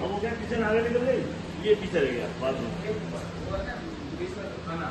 वो क्या किचन आगे निकल गई ये पीछे रह गया बाथरूम खाना